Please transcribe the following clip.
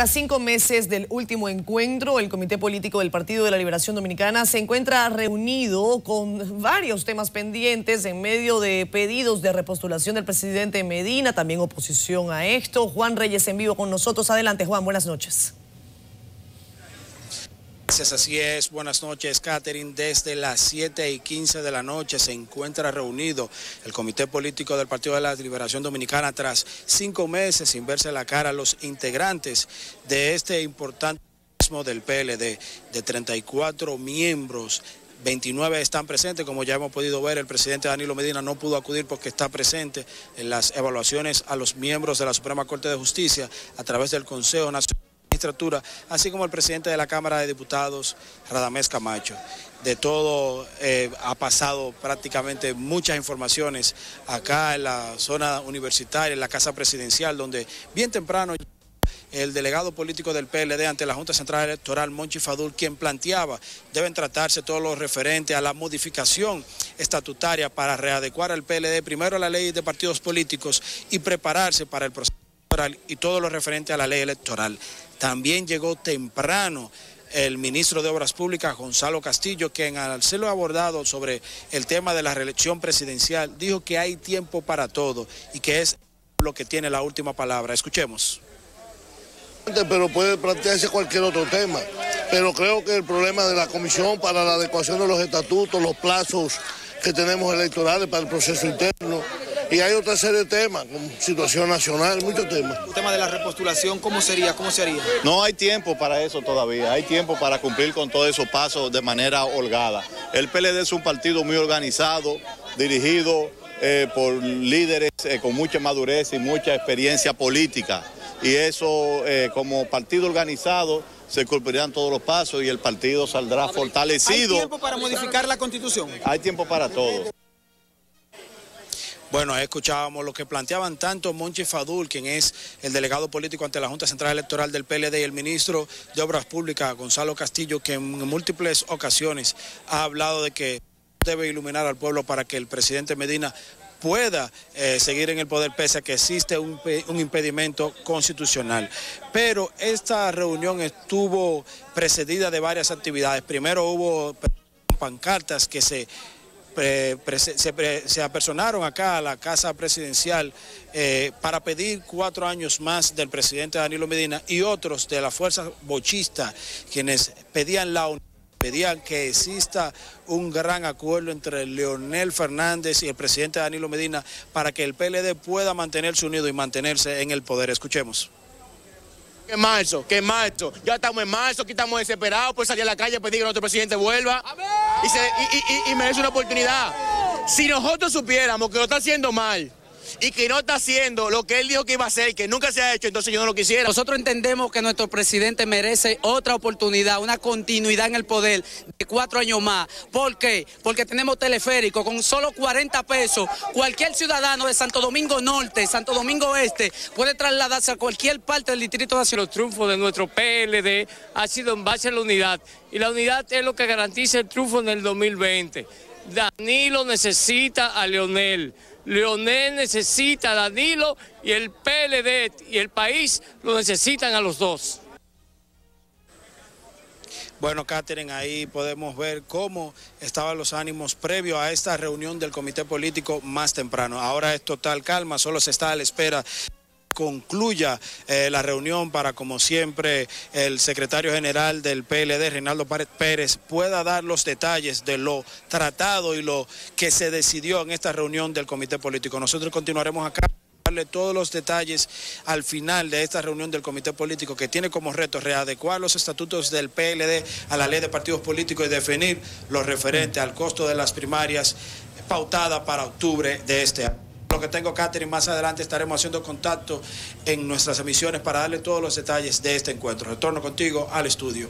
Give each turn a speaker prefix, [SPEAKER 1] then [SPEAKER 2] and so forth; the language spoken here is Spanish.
[SPEAKER 1] Tras cinco meses del último encuentro, el Comité Político del Partido de la Liberación Dominicana se encuentra reunido con varios temas pendientes en medio de pedidos de repostulación del presidente Medina, también oposición a esto. Juan Reyes en vivo con nosotros. Adelante, Juan, buenas noches.
[SPEAKER 2] Gracias, así es. Buenas noches, Catherine. Desde las 7 y 15 de la noche se encuentra reunido el Comité Político del Partido de la Liberación Dominicana tras cinco meses sin verse la cara a los integrantes de este importante del PLD de 34 miembros 29 están presentes, como ya hemos podido ver, el presidente Danilo Medina no pudo acudir porque está presente en las evaluaciones a los miembros de la Suprema Corte de Justicia a través del Consejo Nacional así como el presidente de la Cámara de Diputados, Radamés Camacho. De todo eh, ha pasado prácticamente muchas informaciones acá en la zona universitaria, en la Casa Presidencial, donde bien temprano el delegado político del PLD ante la Junta Central Electoral, Monchi Fadul, quien planteaba deben tratarse todos los referentes a la modificación estatutaria para readecuar al PLD primero a la ley de partidos políticos y prepararse para el proceso electoral y todo lo referente a la ley electoral. También llegó temprano el ministro de Obras Públicas, Gonzalo Castillo, quien al serlo abordado sobre el tema de la reelección presidencial, dijo que hay tiempo para todo y que es lo que tiene la última palabra. Escuchemos.
[SPEAKER 3] Pero puede plantearse cualquier otro tema. Pero creo que el problema de la comisión para la adecuación de los estatutos, los plazos que tenemos electorales para el proceso interno, y hay otra serie de temas, como situación nacional, muchos temas.
[SPEAKER 4] El tema de la repostulación, ¿cómo sería? ¿Cómo se haría?
[SPEAKER 5] No hay tiempo para eso todavía. Hay tiempo para cumplir con todos esos pasos de manera holgada. El PLD es un partido muy organizado, dirigido eh, por líderes eh, con mucha madurez y mucha experiencia política. Y eso, eh, como partido organizado, se cumplirán todos los pasos y el partido saldrá fortalecido.
[SPEAKER 4] ¿Hay tiempo para modificar la constitución?
[SPEAKER 5] Hay tiempo para todo.
[SPEAKER 2] Bueno, escuchábamos lo que planteaban tanto Monchi Fadul, quien es el delegado político ante la Junta Central Electoral del PLD, y el ministro de Obras Públicas, Gonzalo Castillo, que en múltiples ocasiones ha hablado de que debe iluminar al pueblo para que el presidente Medina pueda eh, seguir en el poder pese a que existe un, un, impedimento constitucional. Pero esta reunión estuvo precedida de varias actividades. Primero hubo pancartas que se se, apersonaron acá a la Casa Presidencial eh, para pedir cuatro años más del presidente Danilo Medina y otros de la fuerza bochista quienes pedían la pedían que exista un gran acuerdo entre Leonel Fernández y el presidente Danilo Medina para que el PLD pueda mantenerse unido y mantenerse en el poder. Escuchemos.
[SPEAKER 6] ¿Qué marzo? ¿Qué marzo? Ya estamos en marzo, aquí estamos desesperados por salir a la calle a pedir que nuestro presidente vuelva y, y merece una oportunidad. Si nosotros supiéramos que lo está haciendo mal, y que no está haciendo lo que él dijo que iba a hacer, que nunca se ha hecho, entonces yo no lo quisiera.
[SPEAKER 7] Nosotros entendemos que nuestro presidente merece otra oportunidad, una continuidad en el poder de cuatro años más. ¿Por qué? Porque tenemos teleférico con solo 40 pesos. Cualquier ciudadano de Santo Domingo Norte, Santo Domingo Este, puede trasladarse a cualquier parte del Distrito Nacional.
[SPEAKER 8] Los triunfos de nuestro PLD ha sido en base a la unidad y la unidad es lo que garantiza el triunfo en el 2020. Danilo necesita a Leonel. Leonel necesita a Danilo y el PLD y el país lo necesitan a los dos.
[SPEAKER 2] Bueno, Catherine, ahí podemos ver cómo estaban los ánimos previos a esta reunión del comité político más temprano. Ahora es total calma, solo se está a la espera concluya eh, la reunión para, como siempre, el secretario general del PLD, Reinaldo Pérez, pueda dar los detalles de lo tratado y lo que se decidió en esta reunión del comité político. Nosotros continuaremos acá darle todos los detalles al final de esta reunión del comité político que tiene como reto readecuar los estatutos del PLD a la ley de partidos políticos y definir lo referente al costo de las primarias pautada para octubre de este año. Lo que tengo, Catherine, más adelante estaremos haciendo contacto en nuestras emisiones para darle todos los detalles de este encuentro. Retorno contigo al estudio.